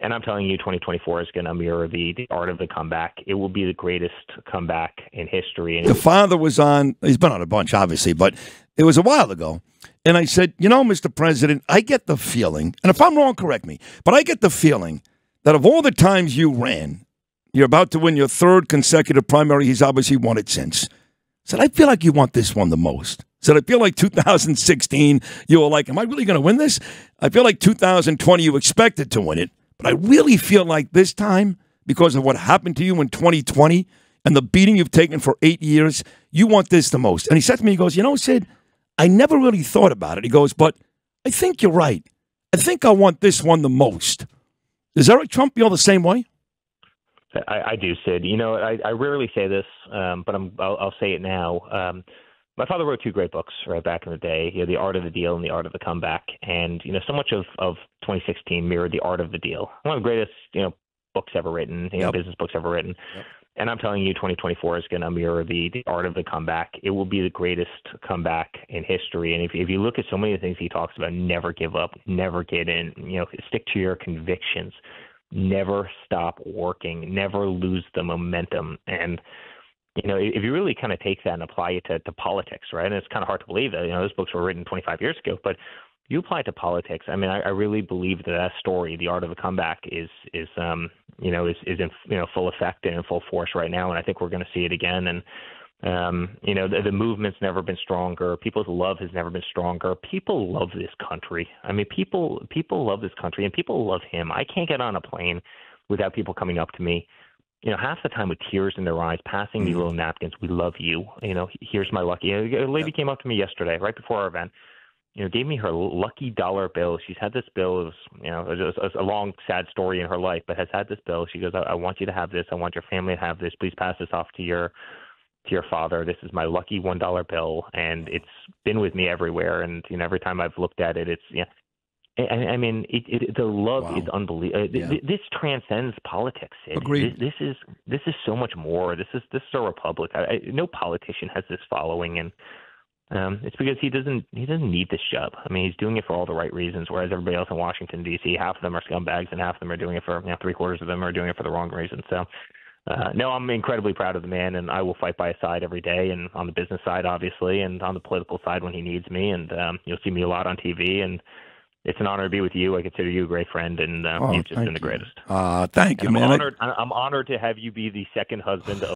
And I'm telling you, 2024 is going to mirror the, the art of the comeback. It will be the greatest comeback in history. And the father was on, he's been on a bunch, obviously, but it was a while ago. And I said, You know, Mr. President, I get the feeling, and if I'm wrong, correct me, but I get the feeling that of all the times you ran, you're about to win your third consecutive primary. He's obviously won it since. I said, I feel like you want this one the most. Said, I feel like 2016, you were like, Am I really going to win this? I feel like 2020, you expected to win it. But I really feel like this time, because of what happened to you in 2020 and the beating you've taken for eight years, you want this the most. And he said to me, he goes, You know, Sid, I never really thought about it. He goes, But I think you're right. I think I want this one the most. Does Eric Trump feel the same way? I, I do, Sid. You know, I, I rarely say this, um, but I'm, I'll, I'll say it now. Um, my father wrote two great books right back in the day, you know, The Art of the Deal and The Art of the Comeback. And, you know, so much of, of 2016 mirrored The Art of the Deal. One of the greatest, you know, books ever written, you know, business books ever written. Yep. And I'm telling you, 2024 is going to mirror the, the art of the comeback. It will be the greatest comeback in history. And if, if you look at so many of the things he talks about, never give up, never get in, you know, stick to your convictions, never stop working, never lose the momentum. And you know, if you really kind of take that and apply it to, to politics, right? And it's kind of hard to believe that, you know, those books were written 25 years ago, but you apply it to politics. I mean, I, I really believe that that story, the art of a comeback, is is um you know is is in you know full effect and in full force right now, and I think we're going to see it again. And um, you know, the, the movement's never been stronger. People's love has never been stronger. People love this country. I mean, people people love this country, and people love him. I can't get on a plane without people coming up to me you know, half the time with tears in their eyes, passing me mm-hmm. little napkins. We love you. You know, here's my lucky. A lady came up to me yesterday, right before our event. You know, gave me her lucky dollar bill. She's had this bill. It was, you know, it was a long, sad story in her life, but has had this bill. She goes, I, I want you to have this. I want your family to have this. Please pass this off to your to your father. This is my lucky one dollar bill, and it's been with me everywhere. And you know, every time I've looked at it, it's yeah. I, I mean, it, it, the love wow. is unbelievable. Uh, yeah. This transcends politics. Agreed. This, this, is this is so much more. This is this is a republic. I, I, no politician has this following, and um, it's because he doesn't he doesn't need this job. I mean, he's doing it for all the right reasons. Whereas everybody else in Washington D.C., half of them are scumbags, and half of them are doing it for you know, three quarters of them are doing it for the wrong reasons. So. Uh, no, I'm incredibly proud of the man, and I will fight by his side every day, and on the business side, obviously, and on the political side when he needs me. And um, you'll see me a lot on TV, and it's an honor to be with you. I consider you a great friend, and uh, oh, you've just been the greatest. Uh, thank you, and man. I'm honored, I'm honored to have you be the second husband of